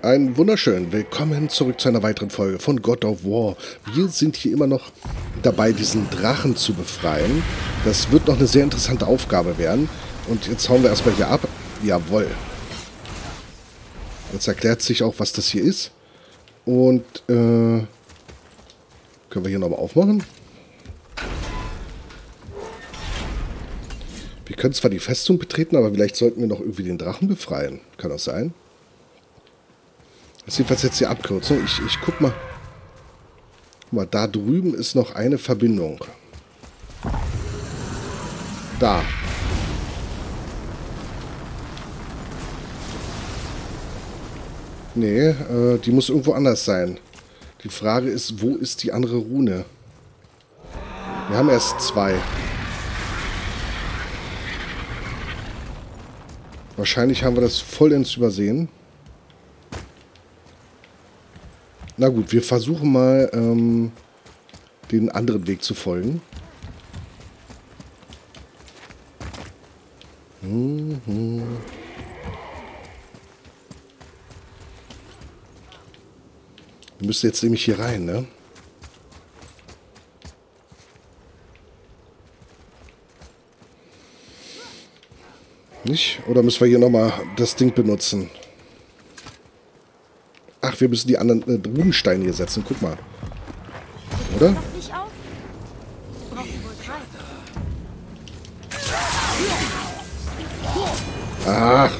Ein wunderschön. Willkommen zurück zu einer weiteren Folge von God of War. Wir sind hier immer noch dabei, diesen Drachen zu befreien. Das wird noch eine sehr interessante Aufgabe werden. Und jetzt hauen wir erstmal hier ab. Jawoll. Jetzt erklärt sich auch, was das hier ist. Und, äh... Können wir hier nochmal aufmachen? Wir können zwar die Festung betreten, aber vielleicht sollten wir noch irgendwie den Drachen befreien. Kann das sein? Das ist jedenfalls jetzt die Abkürzung. Ich, ich guck mal. Guck mal, da drüben ist noch eine Verbindung. Da. Nee, äh, die muss irgendwo anders sein. Die Frage ist, wo ist die andere Rune? Wir haben erst zwei. Wahrscheinlich haben wir das vollends übersehen. Na gut, wir versuchen mal, ähm, den anderen Weg zu folgen. Mhm. Wir müssen jetzt nämlich hier rein, ne? Nicht? Oder müssen wir hier nochmal das Ding benutzen? Ach, wir müssen die anderen äh, Runensteine hier setzen. Guck mal. Oder? Ach.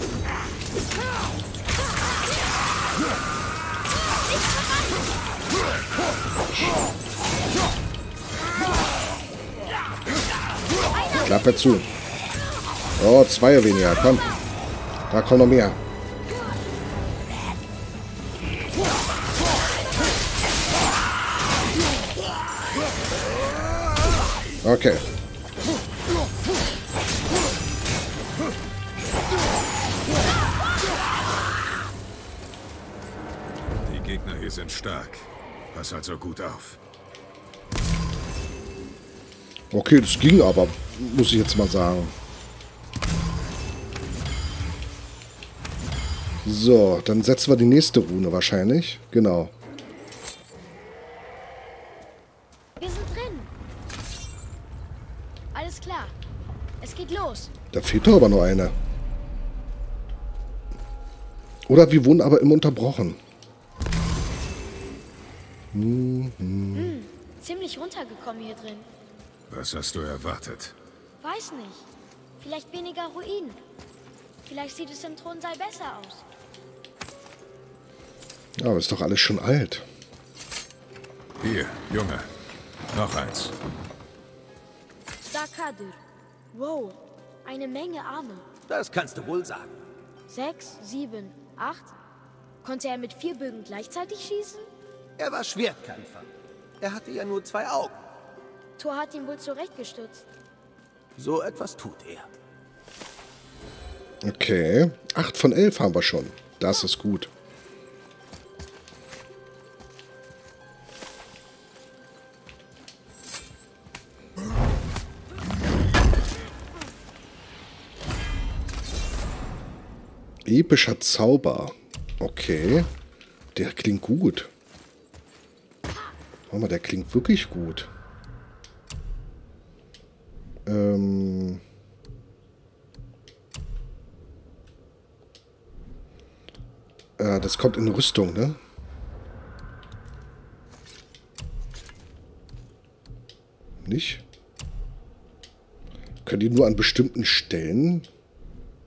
Klappe zu. Oh, zwei weniger. Komm. Da kommen noch mehr. Okay. Die Gegner hier sind stark. Pass also gut auf. Okay, das ging aber, muss ich jetzt mal sagen. So, dann setzen wir die nächste Rune wahrscheinlich. Genau. Wir sind drin. Alles klar. Es geht los. Da fehlt doch aber noch eine. Oder wir wurden aber immer unterbrochen. Hm, hm. Ziemlich runtergekommen hier drin. Was hast du erwartet? Weiß nicht. Vielleicht weniger Ruinen. Vielleicht sieht es im Thronsaal besser aus. Ja, aber ist doch alles schon alt. Hier, Junge. Noch eins. Dakadur. Wow, eine Menge Arme. Das kannst du wohl sagen. Sechs, sieben, acht. Konnte er mit vier Bögen gleichzeitig schießen? Er war Schwertkämpfer. Er hatte ja nur zwei Augen. Thor hat ihn wohl zurechtgestutzt. So etwas tut er. Okay. Acht von elf haben wir schon. Das ist gut. Epischer Zauber. Okay. Der klingt gut. Warte mal, der klingt wirklich gut. Ähm... Äh, das kommt in Rüstung, ne? Nicht? Können die nur an bestimmten Stellen?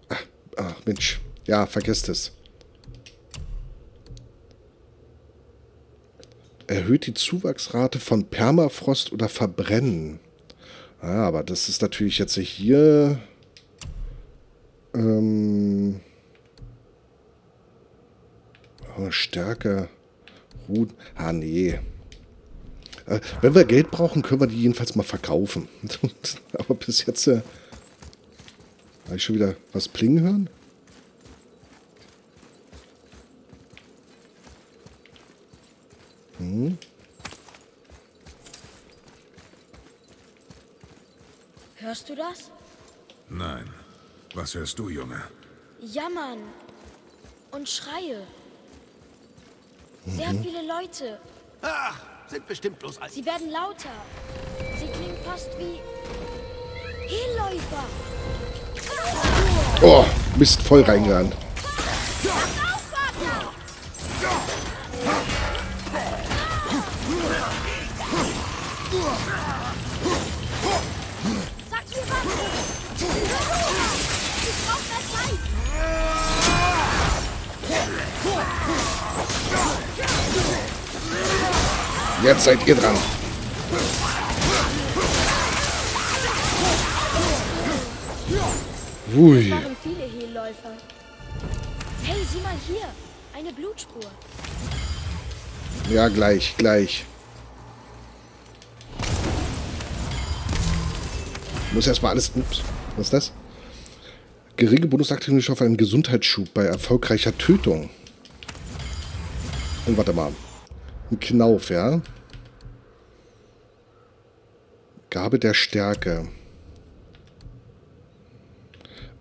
Ach, ach Mensch. Ja, vergesst es. Erhöht die Zuwachsrate von Permafrost oder Verbrennen. Ah, aber das ist natürlich jetzt hier... Ähm... Oh, Stärke. Ruhen. Ah, nee. Äh, wenn wir Geld brauchen, können wir die jedenfalls mal verkaufen. aber bis jetzt... Äh, habe ich schon wieder was plingen hören? Hm. Hörst du das? Nein. Was hörst du, Junge? Jammern und Schreie. Sehr viele Leute. Ach, sind bestimmt bloß alt. Sie werden lauter. Sie klingen fast wie Hillläufer. Oh, Mist, voll reingerannt. Jetzt seid ihr dran. Ui. waren viele Hillläufer. Hey, sieh mal hier. Eine Blutspur. Ja, gleich, gleich. Muss erstmal alles. Ups, was ist das? Geringe Bonusaktivität auf einen Gesundheitsschub bei erfolgreicher Tötung. Und warte mal. Ein Knauf, ja? Gabe der Stärke.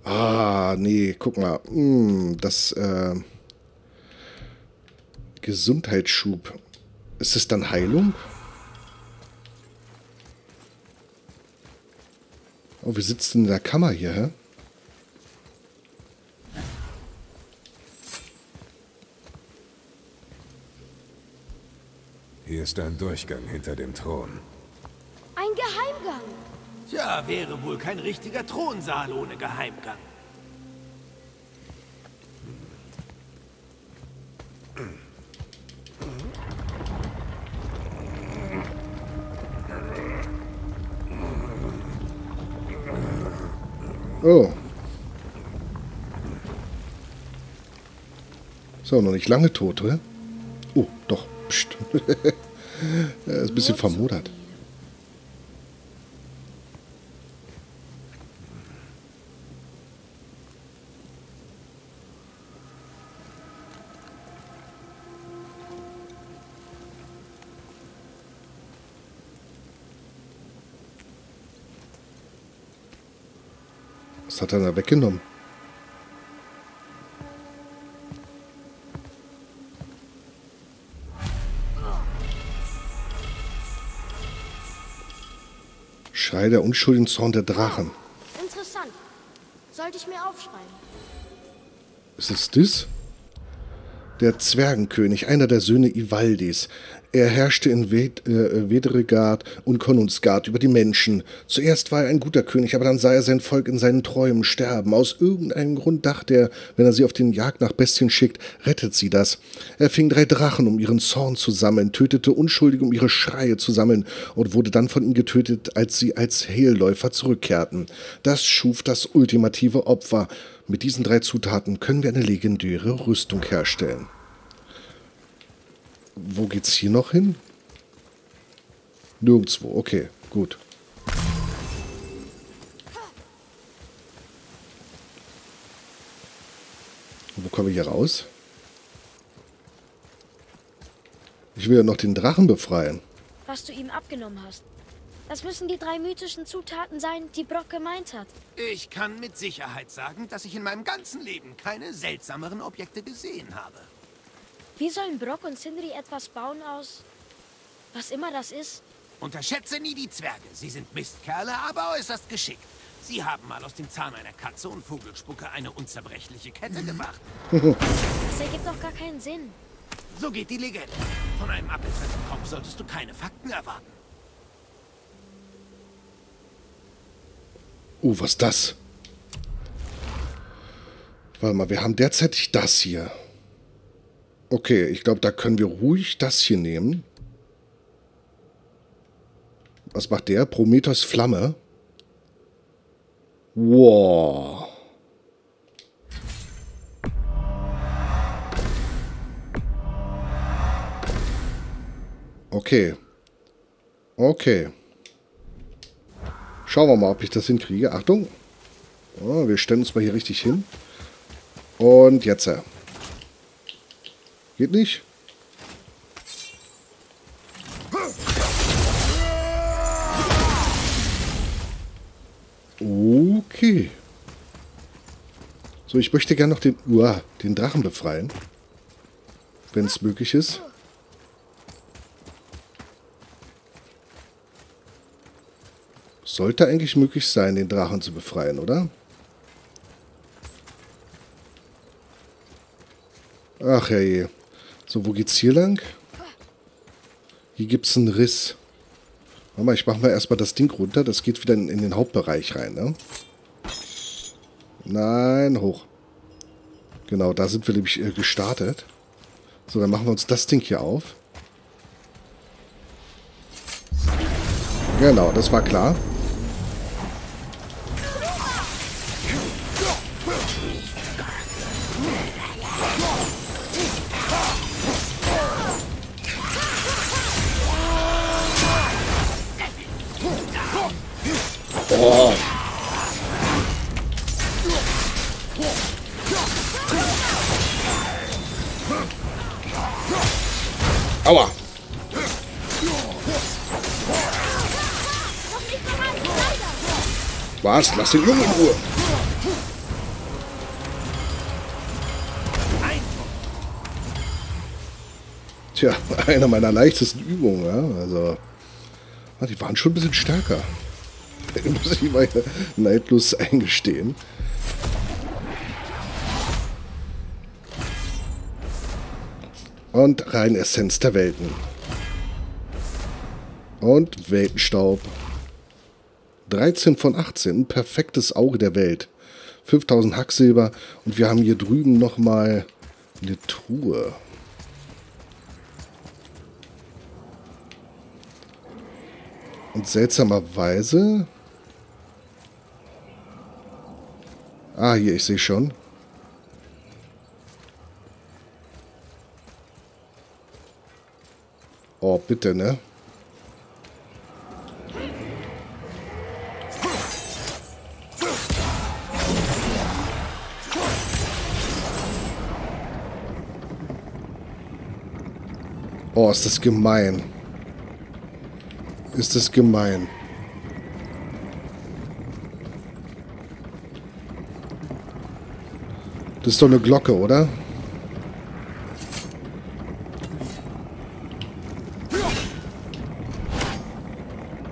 Ah, nee, guck mal. Hm, das, äh. Gesundheitsschub. Ist es dann Heilung? Oh, wir sitzen in der Kammer hier, hä? Hier ist ein Durchgang hinter dem Thron. Ein Geheimgang. Tja, wäre wohl kein richtiger Thronsaal ohne Geheimgang. Oh. So, noch nicht lange tot, oder? Oh, doch. Psst. er ist ein bisschen vermodert. Was hat er da weggenommen? Schrei der unschuldigen Zorn der Drachen. Interessant. Sollte ich mir aufschreiben. Ist es das? Der Zwergenkönig, einer der Söhne Ivaldis. Er herrschte in Ved äh, und Konungsgard über die Menschen. Zuerst war er ein guter König, aber dann sah er sein Volk in seinen Träumen sterben. Aus irgendeinem Grund dachte er, wenn er sie auf den Jagd nach Bestien schickt, rettet sie das. Er fing drei Drachen, um ihren Zorn zu sammeln, tötete Unschuldige, um ihre Schreie zu sammeln und wurde dann von ihnen getötet, als sie als Hehlläufer zurückkehrten. Das schuf das ultimative Opfer. Mit diesen drei Zutaten können wir eine legendäre Rüstung herstellen. Wo geht's hier noch hin? Nirgendwo. Okay, gut. Wo kommen wir hier raus? Ich will ja noch den Drachen befreien. Was du ihm abgenommen hast. Das müssen die drei mythischen Zutaten sein, die Brock gemeint hat. Ich kann mit Sicherheit sagen, dass ich in meinem ganzen Leben keine seltsameren Objekte gesehen habe. Wie sollen Brock und Sindri etwas bauen aus... Was immer das ist? Unterschätze nie die Zwerge. Sie sind Mistkerle, aber äußerst geschickt. Sie haben mal aus dem Zahn einer Katze und Vogelspucke eine unzerbrechliche Kette gemacht. Das ergibt doch gar keinen Sinn. So geht die Legende. Von einem apfelfetten Kopf solltest du keine Fakten erwarten. Oh, was ist das? Warte mal, wir haben derzeitig das hier. Okay, ich glaube, da können wir ruhig das hier nehmen. Was macht der? Prometheus Flamme. Wow. Okay. Okay. Schauen wir mal, ob ich das hinkriege. Achtung. Oh, wir stellen uns mal hier richtig hin. Und jetzt. äh. Geht nicht? Okay. So, ich möchte gerne noch den, uh, den Drachen befreien. Wenn es möglich ist. Sollte eigentlich möglich sein, den Drachen zu befreien, oder? Ach, herrje. So, wo geht's hier lang? Hier gibt's einen Riss. Warte mal, ich mach mal erstmal das Ding runter. Das geht wieder in, in den Hauptbereich rein, ne? Nein, hoch. Genau, da sind wir nämlich äh, gestartet. So, dann machen wir uns das Ding hier auf. Genau, das war klar. Aua. Was? Lass den Jungen in Ruhe. Tja, eine meiner leichtesten Übungen, ja. Also, ah, die waren schon ein bisschen stärker. Muss ich mal neidlos eingestehen. Und rein Essenz der Welten. Und Weltenstaub. 13 von 18. Ein perfektes Auge der Welt. 5000 Hacksilber. Und wir haben hier drüben nochmal eine Truhe. Und seltsamerweise... Ah, hier, ich sehe schon. Oh, bitte, ne? Oh, ist das gemein. Ist das gemein. Das ist doch eine Glocke, oder?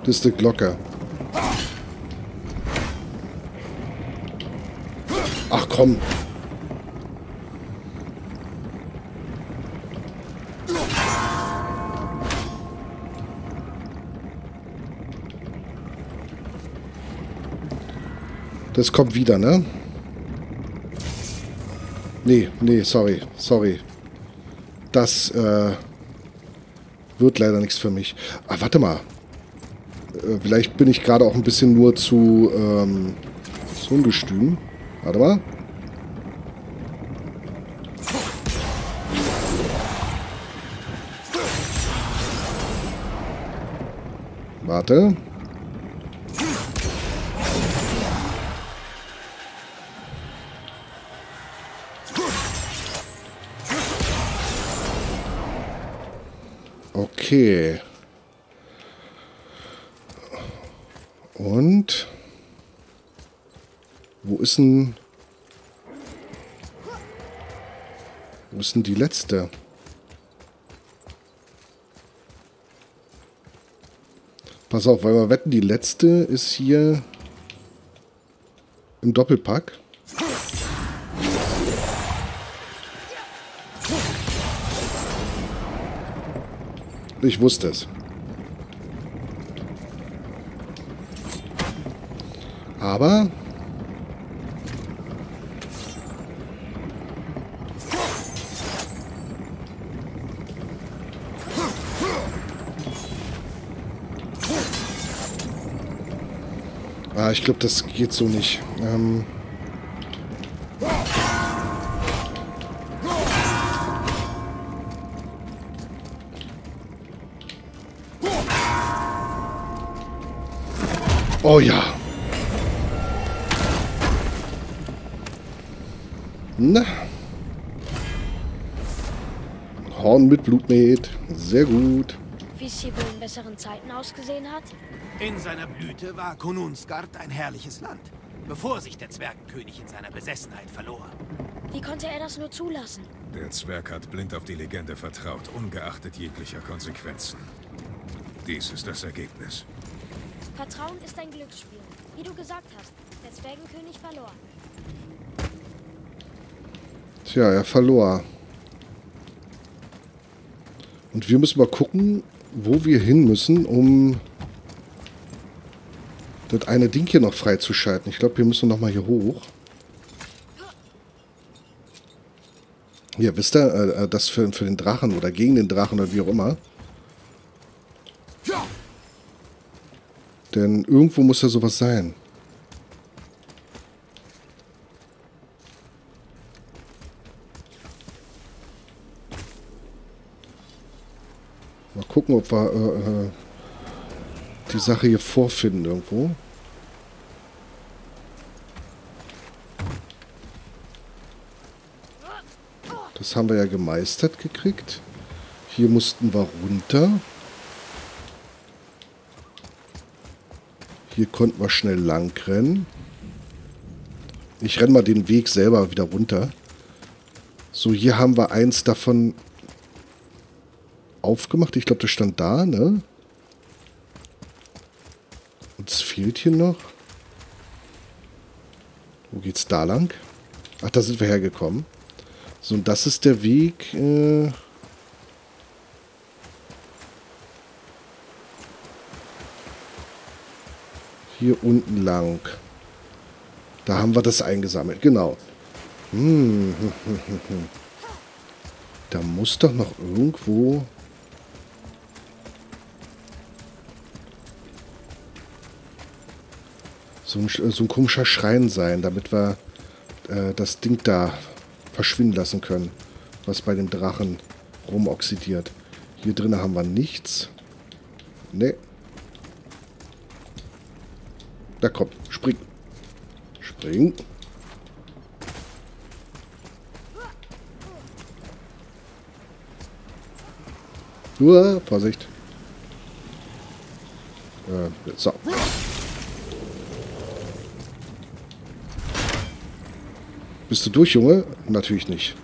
Das ist eine Glocke. Ach komm. Das kommt wieder, ne? Nee, nee, sorry, sorry. Das äh, wird leider nichts für mich. Ah, warte mal. Äh, vielleicht bin ich gerade auch ein bisschen nur zu, ähm, zu ungestüm. Warte mal. Warte. Okay. Und wo ist denn wo ist denn die letzte? Pass auf, weil wir wetten, die letzte ist hier im Doppelpack. Ich wusste es. Aber... Ah, ich glaube, das geht so nicht. Ähm... Oh ja. Na. Horn mit Blutmet. Sehr gut. Wie es hier wohl in besseren Zeiten ausgesehen hat? In seiner Blüte war Konunsgard ein herrliches Land, bevor sich der Zwergenkönig in seiner Besessenheit verlor. Wie konnte er das nur zulassen? Der Zwerg hat blind auf die Legende vertraut, ungeachtet jeglicher Konsequenzen. Dies ist das Ergebnis. Vertrauen ist ein Glücksspiel. Wie du gesagt hast, der Zwergenkönig verlor. Tja, er verlor. Und wir müssen mal gucken, wo wir hin müssen, um das eine Ding hier noch freizuschalten. Ich glaube, wir müssen noch mal hier hoch. Hier, wisst ihr, äh, das für, für den Drachen oder gegen den Drachen oder wie auch immer. Denn irgendwo muss ja sowas sein. Mal gucken, ob wir äh, äh, die Sache hier vorfinden irgendwo. Das haben wir ja gemeistert gekriegt. Hier mussten wir runter. Hier konnten wir schnell lang rennen. Ich renne mal den Weg selber wieder runter. So, hier haben wir eins davon aufgemacht. Ich glaube, das stand da, ne? Und es fehlt hier noch. Wo geht's da lang? Ach, da sind wir hergekommen. So, und das ist der Weg. Äh hier unten lang. Da haben wir das eingesammelt, genau. Hm. Da muss doch noch irgendwo... So ein, so ein komischer Schrein sein, damit wir äh, das Ding da verschwinden lassen können, was bei dem Drachen rumoxidiert. Hier drin haben wir nichts. Ne. Da kommt, spring. Spring. Nur, Vorsicht. Äh, so. Bist du durch, Junge? Natürlich nicht.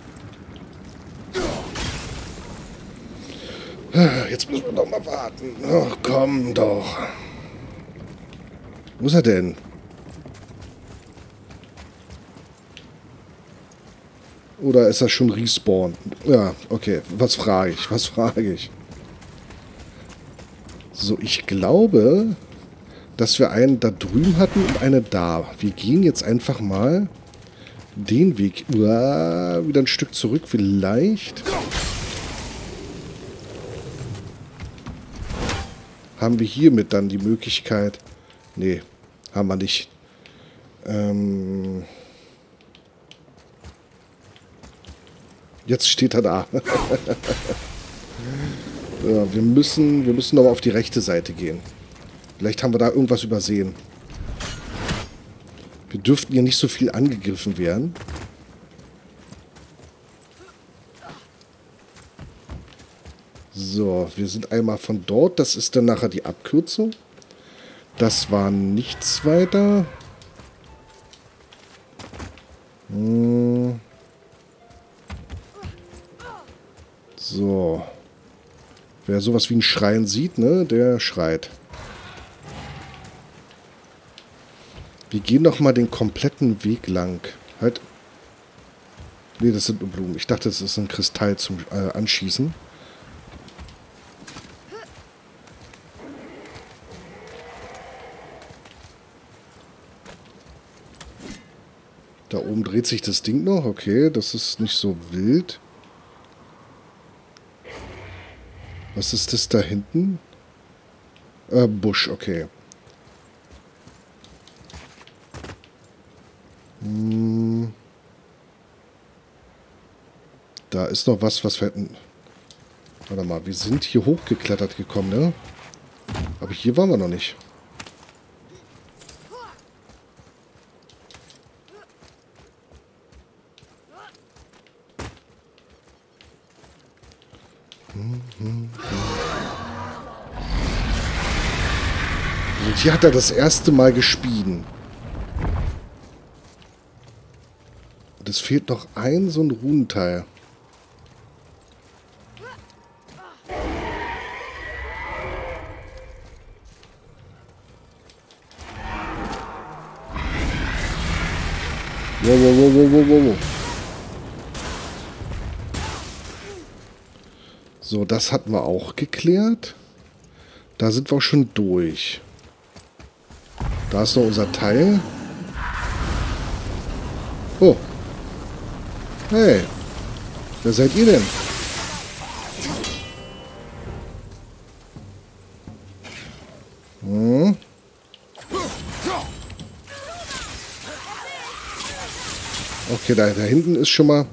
Jetzt müssen wir doch mal warten. Oh, komm doch. Wo ist er denn? Oder ist er schon respawned? Ja, okay. Was frage ich? Was frage ich? So, ich glaube, dass wir einen da drüben hatten und eine da. Wir gehen jetzt einfach mal den Weg. Uah, wieder ein Stück zurück vielleicht. Haben wir hiermit dann die Möglichkeit... Nee, haben wir nicht. Ähm... Jetzt steht er da. ja, wir müssen, wir müssen aber auf die rechte Seite gehen. Vielleicht haben wir da irgendwas übersehen. Wir dürften hier nicht so viel angegriffen werden. So, wir sind einmal von dort. Das ist dann nachher die Abkürzung. Das war nichts weiter. Hm. So. Wer sowas wie ein Schreien sieht, ne, der schreit. Wir gehen noch mal den kompletten Weg lang. Halt. Ne, das sind nur Blumen. Ich dachte, das ist ein Kristall zum äh, Anschießen. Da oben dreht sich das Ding noch. Okay, das ist nicht so wild. Was ist das da hinten? Äh, Busch, okay. Hm. Da ist noch was, was wir hätten... Warte mal, wir sind hier hochgeklettert gekommen, ne? Aber hier waren wir noch nicht. hier hat er das erste Mal gespieden. Und es fehlt noch ein so ein Runenteil. Wow, wow, wow, wow, wow, wow. So, das hatten wir auch geklärt. Da sind wir auch schon durch. Da ist noch unser Teil. Oh. Hey. Wer seid ihr denn? Hm. Okay, da, da hinten ist schon mal...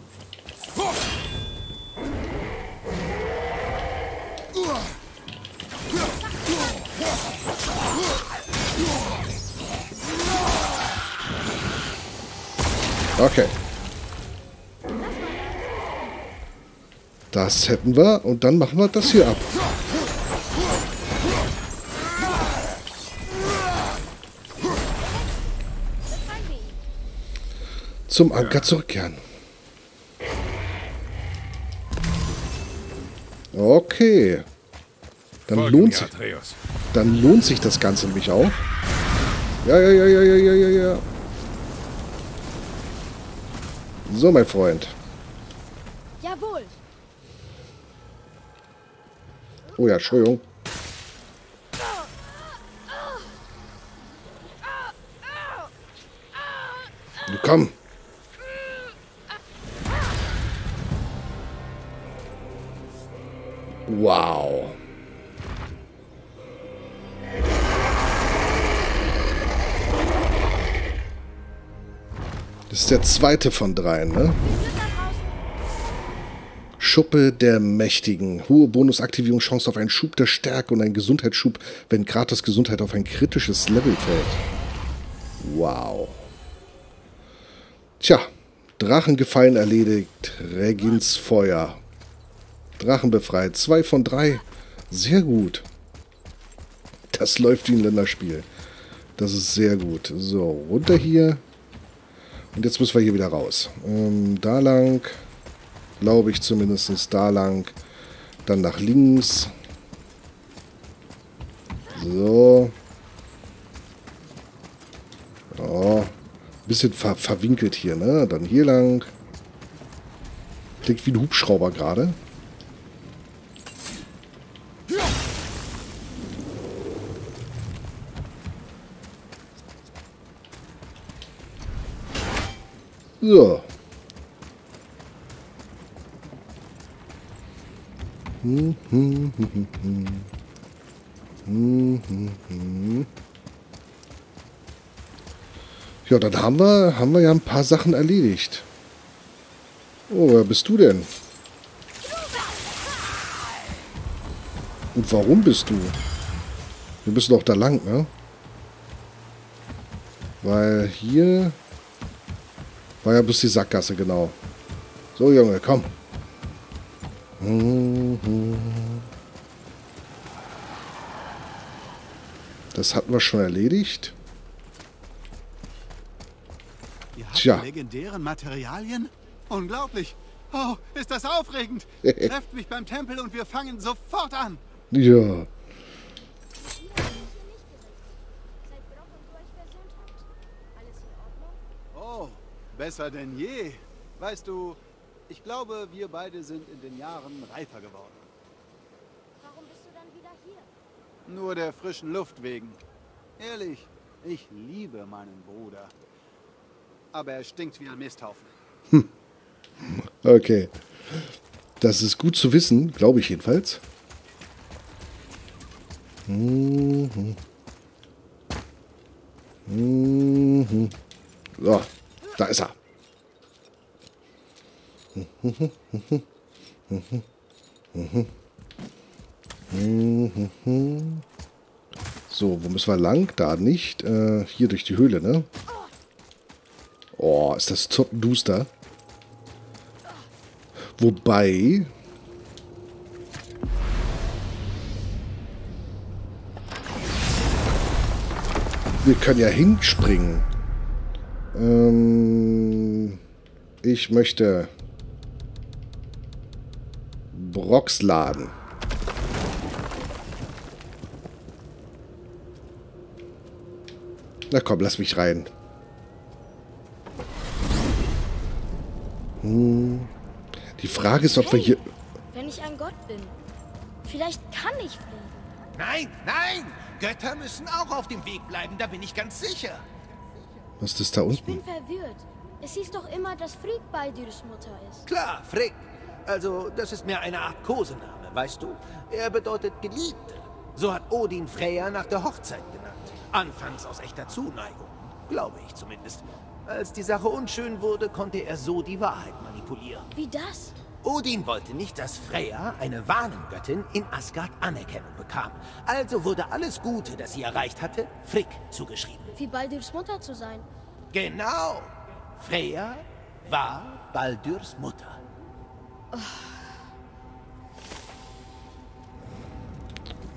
Das hätten wir und dann machen wir das hier ab. Zum Anker zurückkehren. Okay. Dann lohnt sich, dann lohnt sich das Ganze nämlich auch. Ja, ja, ja, ja, ja, ja, ja, ja. So, mein Freund. Oh ja, Entschuldigung. Du komm. Wow. Das ist der zweite von dreien, ne? Schuppe der Mächtigen. Hohe Bonusaktivierung, Chance auf einen Schub der Stärke und einen Gesundheitsschub, wenn gratis Gesundheit auf ein kritisches Level fällt. Wow. Tja, Drachengefallen erledigt. Regins Feuer. Drachen befreit. Zwei von drei. Sehr gut. Das läuft wie ein Länderspiel. Das ist sehr gut. So, runter hier. Und jetzt müssen wir hier wieder raus. Ähm, da lang. Glaube ich zumindest da lang. Dann nach links. So. Oh. Bisschen ver verwinkelt hier, ne? Dann hier lang. Klingt wie ein Hubschrauber gerade. So. Hm, hm, hm, hm, hm. Hm, hm, hm. Ja, dann haben wir, haben wir ja ein paar Sachen erledigt. Oh, wer bist du denn? Und warum bist du? Wir müssen doch da lang, ne? Weil hier war ja bloß die Sackgasse, genau. So, Junge, komm. Das hatten wir schon erledigt. Ihr habt Tja. legendären Materialien? Unglaublich. Oh, ist das aufregend. Trefft mich beim Tempel und wir fangen sofort an. Ja. Oh, besser denn je. Weißt du, ich glaube, wir beide sind in den Jahren reifer geworden. Warum bist du dann wieder hier? Nur der frischen Luft wegen. Ehrlich, ich liebe meinen Bruder. Aber er stinkt wie ein Misthaufen. Okay. Das ist gut zu wissen, glaube ich jedenfalls. Mhm. Mhm. So, da ist er. So, wo müssen wir lang? Da nicht. Äh, hier durch die Höhle, ne? Oh, ist das duster. Wobei. Wir können ja hinspringen. Ähm, ich möchte Brocks laden. Na komm, lass mich rein. Die Frage ist, ob wir hier... Wenn ich ein Gott bin. Vielleicht kann ich fliegen. Nein, nein! Götter müssen auch auf dem Weg bleiben, da bin ich ganz sicher. Was ist das da Ich bin unten? verwirrt. Es hieß doch immer, dass Frick Baldirs Mutter ist. Klar, Frick. Also, das ist mehr eine Art Kosename, weißt du? Er bedeutet Geliebte. So hat Odin Freya nach der Hochzeit genannt. Anfangs aus echter Zuneigung. Glaube ich zumindest. Als die Sache unschön wurde, konnte er so die Wahrheit manipulieren. Wie das? Odin wollte nicht, dass Freya, eine Warnengöttin, in Asgard Anerkennung bekam. Also wurde alles Gute, das sie erreicht hatte, Frick zugeschrieben. Wie Baldirs Mutter zu sein. Genau. Freya war Baldyrs Mutter.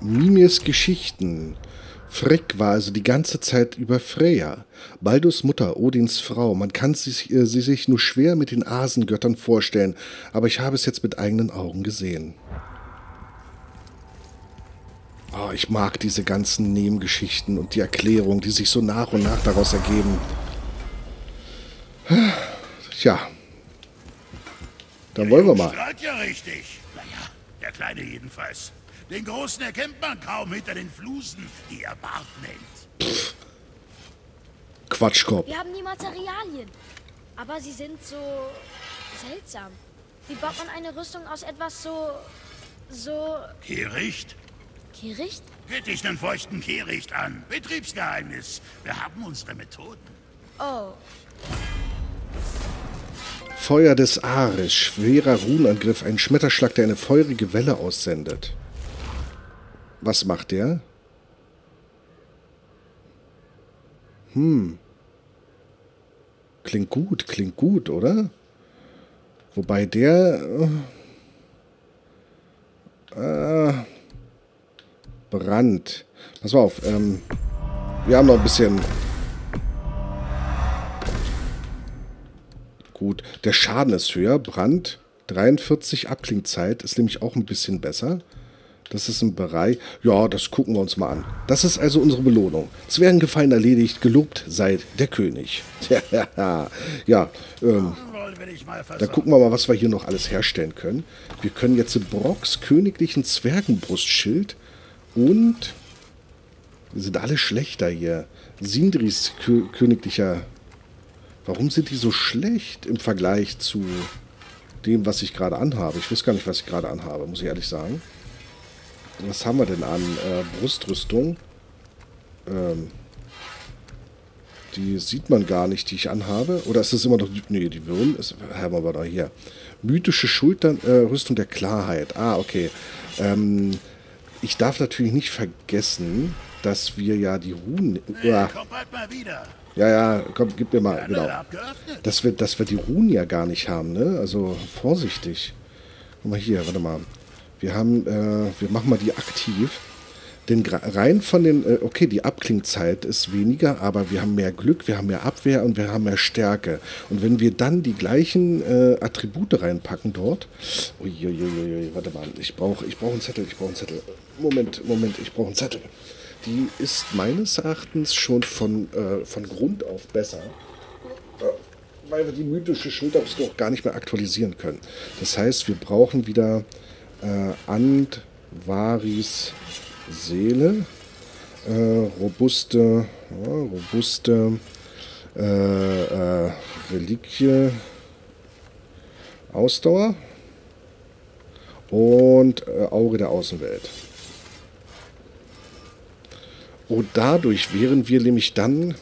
Mimirs Geschichten. Frick war also die ganze Zeit über Freya, Baldurs Mutter, Odins Frau. Man kann sich, äh, sie sich nur schwer mit den Asengöttern vorstellen, aber ich habe es jetzt mit eigenen Augen gesehen. Oh, ich mag diese ganzen Nebengeschichten und die Erklärung, die sich so nach und nach daraus ergeben. Tja. Dann wollen wir mal. Strahlt ja richtig. Naja, der Kleine jedenfalls. Den Großen erkennt man kaum hinter den Flusen, die er Bart nennt. Quatschkopf. Wir haben die Materialien. Aber sie sind so seltsam. Wie baut man eine Rüstung aus etwas so. so. Kehricht? Kehricht? Geht dich einen feuchten Kehricht an. Betriebsgeheimnis. Wir haben unsere Methoden. Oh. Feuer des Ares, schwerer Runenangriff, ein Schmetterschlag, der eine feurige Welle aussendet. Was macht der? Hm. Klingt gut, klingt gut, oder? Wobei der... Äh, äh, Brand. Pass mal auf, ähm, wir haben noch ein bisschen... Gut, der Schaden ist höher. Brand 43, Abklingzeit ist nämlich auch ein bisschen besser. Das ist ein Bereich. Ja, das gucken wir uns mal an. Das ist also unsere Belohnung. Zwergengefallen erledigt, gelobt sei der König. ja, ähm, wir da gucken wir mal, was wir hier noch alles herstellen können. Wir können jetzt Brocks königlichen Zwergenbrustschild und die sind alle schlechter hier. Sindris kö königlicher. Warum sind die so schlecht im Vergleich zu dem, was ich gerade anhabe? Ich weiß gar nicht, was ich gerade anhabe, muss ich ehrlich sagen. Was haben wir denn an äh, Brustrüstung? Ähm, die sieht man gar nicht, die ich anhabe. Oder ist das immer noch... Nee, die Würm ist... Haben wir da hier. Mythische Schultern, äh, Rüstung der Klarheit. Ah, okay. Ähm, ich darf natürlich nicht vergessen, dass wir ja die Runen... Hey, Ja, komm bald mal wieder. Ja, ja, komm, gib mir mal, Genau. Dass wir, dass wir die Runen ja gar nicht haben, ne? Also vorsichtig. Guck mal hier, warte mal. Wir haben, äh, wir machen mal die aktiv. Denn rein von den, äh, okay, die Abklingzeit ist weniger, aber wir haben mehr Glück, wir haben mehr Abwehr und wir haben mehr Stärke. Und wenn wir dann die gleichen äh, Attribute reinpacken dort, uiuiuiui, warte mal, ich brauche ich brauch einen Zettel, ich brauche einen Zettel. Moment, Moment, ich brauche einen Zettel. Die ist meines Erachtens schon von, äh, von Grund auf besser weil wir die mythische Schulterbrust auch gar nicht mehr aktualisieren können. Das heißt, wir brauchen wieder äh, Andvaris Seele, äh, robuste, ja, robuste äh, äh, Reliquie, Ausdauer und äh, Auge der Außenwelt. Und dadurch wären wir nämlich dann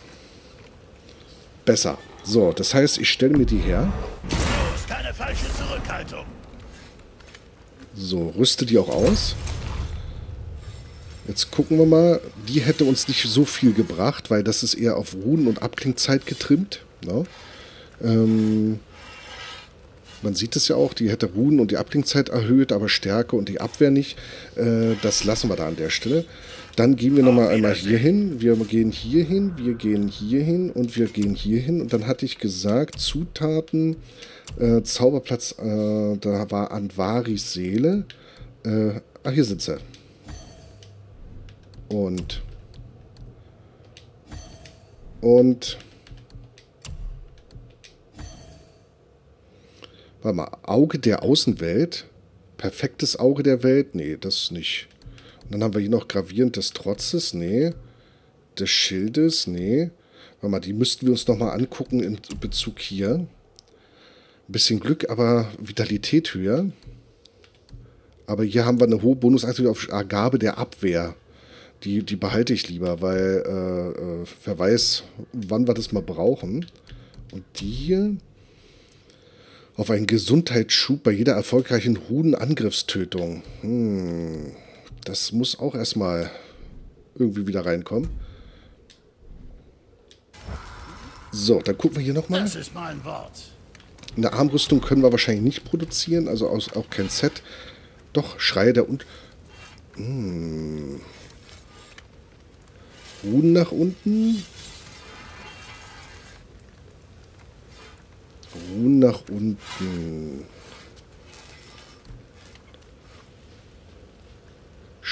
besser. So, das heißt, ich stelle mir die her. Los, keine falsche Zurückhaltung. So, rüste die auch aus. Jetzt gucken wir mal. Die hätte uns nicht so viel gebracht, weil das ist eher auf Runen- und Abklingzeit getrimmt. Ne? Ähm, man sieht es ja auch, die hätte Runen- und die Abklingzeit erhöht, aber Stärke und die Abwehr nicht. Äh, das lassen wir da an der Stelle. Dann gehen wir nochmal einmal hier hin. Wir gehen hier hin, wir gehen hier hin und wir gehen hier hin. Und dann hatte ich gesagt, Zutaten, äh, Zauberplatz, äh, da war Andvaris Seele. Äh, ach, hier sind sie. Und. Und. Warte mal, Auge der Außenwelt. Perfektes Auge der Welt? Nee, das nicht. Und dann haben wir hier noch gravierend des Trotzes? Nee. Des Schildes? Nee. Warte mal, die müssten wir uns nochmal angucken in Bezug hier. Ein bisschen Glück, aber Vitalität höher. Aber hier haben wir eine hohe Bonusaktion auf Gabe der Abwehr. Die, die behalte ich lieber, weil äh, äh, wer weiß, wann wir das mal brauchen. Und die hier auf einen Gesundheitsschub bei jeder erfolgreichen Hudenangriffstötung. Hm, das muss auch erstmal irgendwie wieder reinkommen. So, dann gucken wir hier nochmal. Das ist mal ein Wort. Eine Armrüstung können wir wahrscheinlich nicht produzieren, also auch kein Set. Doch, Schrei der und... Hm. Ruhen nach unten. Ruhen nach unten.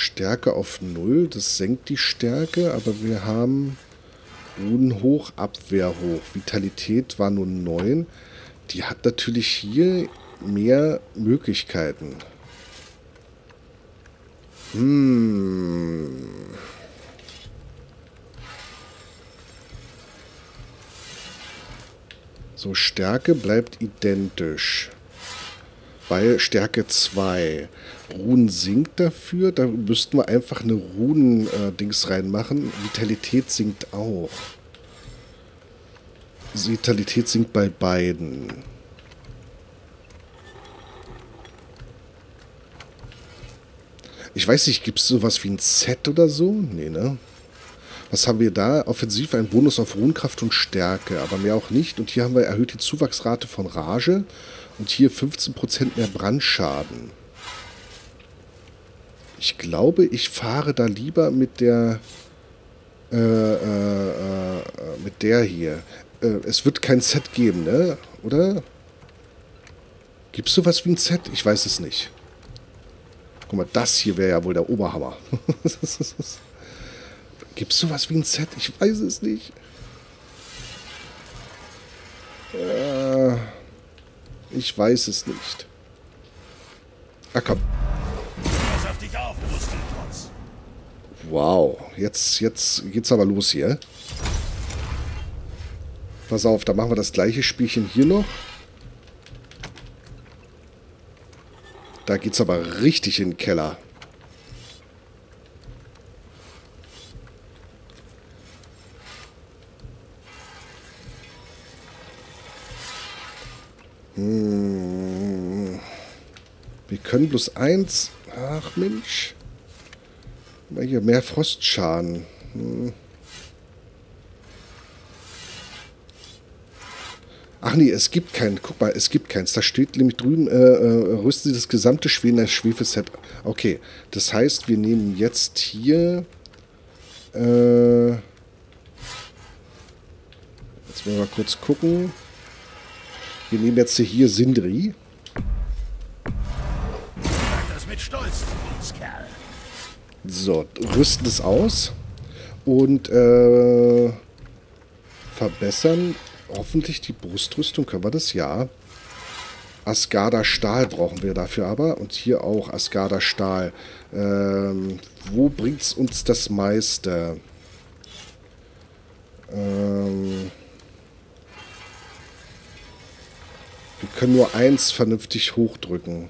Stärke auf 0, das senkt die Stärke, aber wir haben Ruhen hoch, Abwehr hoch. Vitalität war nur 9. Die hat natürlich hier mehr Möglichkeiten. Hm. So, Stärke bleibt identisch. Bei Stärke 2. Ruhen sinkt dafür. Da müssten wir einfach eine Runen-Dings reinmachen. Vitalität sinkt auch. Vitalität sinkt bei beiden. Ich weiß nicht, gibt es sowas wie ein Set oder so? Nee, ne? Was haben wir da? Offensiv ein Bonus auf Runenkraft und Stärke, aber mehr auch nicht. Und hier haben wir erhöht die Zuwachsrate von Rage und hier 15% mehr Brandschaden. Ich glaube, ich fahre da lieber mit der äh, äh, äh, mit der hier. Äh, es wird kein Set geben, ne? Oder? Gibt es sowas wie ein Set? Ich weiß es nicht. Guck mal, das hier wäre ja wohl der Oberhammer. Gibt es sowas wie ein Set? Ich weiß es nicht. Ich weiß es nicht. Ah, komm. Wow, jetzt, jetzt geht's aber los hier. Pass auf, da machen wir das gleiche Spielchen hier noch. Da geht's aber richtig in den Keller. Können bloß eins. Ach Mensch. Hier mehr Frostschaden. Hm. Ach nee, es gibt keinen. Guck mal, es gibt keins. Da steht nämlich drüben, äh, äh, rüsten Sie das gesamte Schwener Schwefelset. Okay, das heißt, wir nehmen jetzt hier... Äh, jetzt wollen wir mal kurz gucken. Wir nehmen jetzt hier Sindri. So, rüsten es aus. Und äh, verbessern hoffentlich die Brustrüstung. Können wir das? Ja. Asgarda Stahl brauchen wir dafür aber. Und hier auch Asgarda Stahl. Ähm, wo bringt es uns das meiste? Ähm, wir können nur eins vernünftig hochdrücken.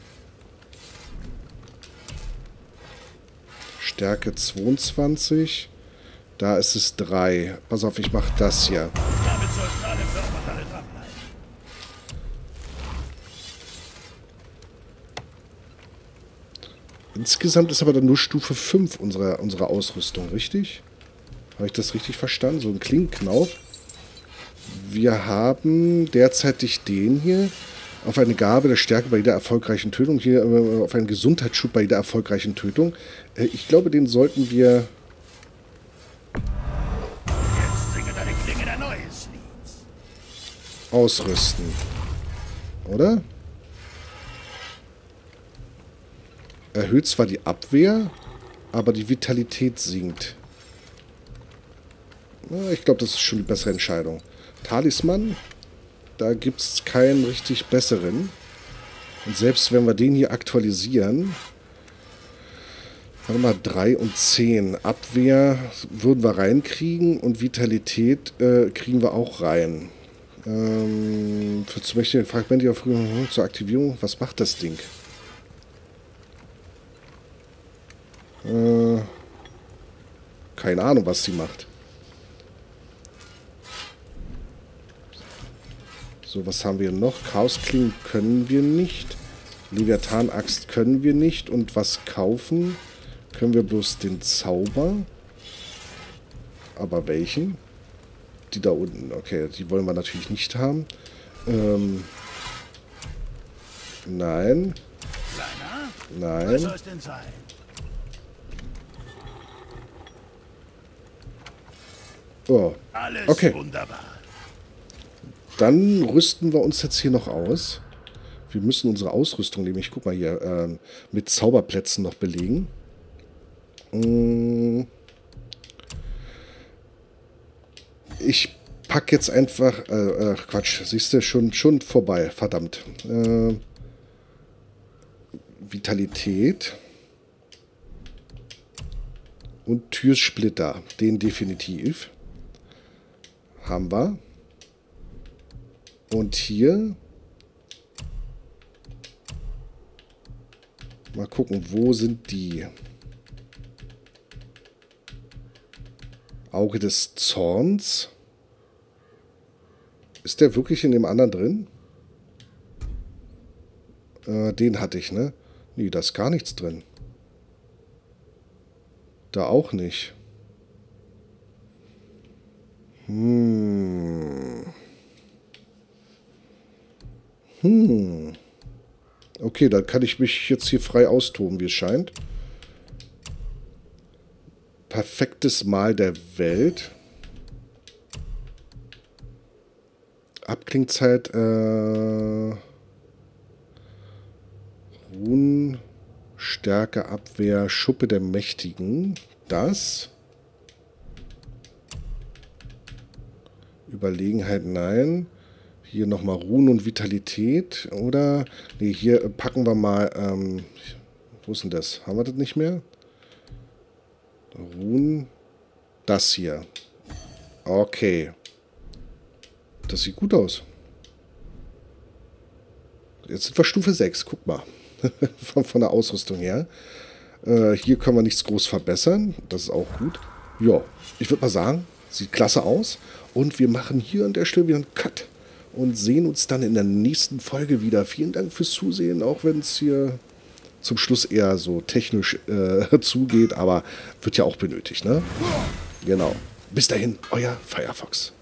Stärke 22. Da ist es 3. Pass auf, ich mache das hier. Insgesamt ist aber dann nur Stufe 5 unserer, unserer Ausrüstung, richtig? Habe ich das richtig verstanden? So ein Klinkenknauf. Wir haben derzeitig den hier. Auf eine Gabe der Stärke bei jeder erfolgreichen Tötung. Hier äh, auf einen Gesundheitsschub bei jeder erfolgreichen Tötung. Äh, ich glaube, den sollten wir... Ausrüsten. Oder? Erhöht zwar die Abwehr, aber die Vitalität sinkt. Ich glaube, das ist schon die bessere Entscheidung. Talisman, da gibt es keinen richtig besseren. Und selbst wenn wir den hier aktualisieren, warte mal, 3 und 10. Abwehr würden wir reinkriegen und Vitalität äh, kriegen wir auch rein. Ähm, für zum Beispiel Fragmente ja früher hm, zur Aktivierung. Was macht das Ding? Äh, keine Ahnung, was sie macht. So, was haben wir noch? Chaosklingen können wir nicht. Leviathan-Axt können wir nicht. Und was kaufen? Können wir bloß den Zauber. Aber welchen? Die da unten. Okay, die wollen wir natürlich nicht haben. Ähm. Nein. Nein. Oh. Alles Okay. wunderbar. Dann rüsten wir uns jetzt hier noch aus. Wir müssen unsere Ausrüstung nämlich, guck mal hier, ähm, mit Zauberplätzen noch belegen. Mm. Ich pack jetzt einfach, äh, äh, Quatsch, siehst du, schon, schon vorbei, verdammt. Äh, Vitalität. Und Türsplitter, den definitiv. Haben wir. Und hier. Mal gucken, wo sind die? Auge des Zorns. Ist der wirklich in dem anderen drin? Äh, den hatte ich, ne? Nee, da ist gar nichts drin. Da auch nicht. Hm. Hm. Okay, dann kann ich mich jetzt hier frei austoben, wie es scheint. Perfektes Mal der Welt. Abklingzeit, äh. Ruhen, Stärke, Abwehr, Schuppe der Mächtigen. Das. Überlegenheit, nein. Hier nochmal Ruhen und Vitalität. Oder, nee, hier packen wir mal, ähm, wo ist denn das? Haben wir das nicht mehr? Ruhen. Das hier. Okay. Das sieht gut aus. Jetzt sind wir Stufe 6, guck mal. von, von der Ausrüstung her. Äh, hier können wir nichts groß verbessern. Das ist auch gut. Ja, ich würde mal sagen, sieht klasse aus. Und wir machen hier an der Stelle wieder einen Cut und sehen uns dann in der nächsten Folge wieder. Vielen Dank fürs Zusehen, auch wenn es hier zum Schluss eher so technisch äh, zugeht, aber wird ja auch benötigt, ne? Genau. Bis dahin, euer Firefox.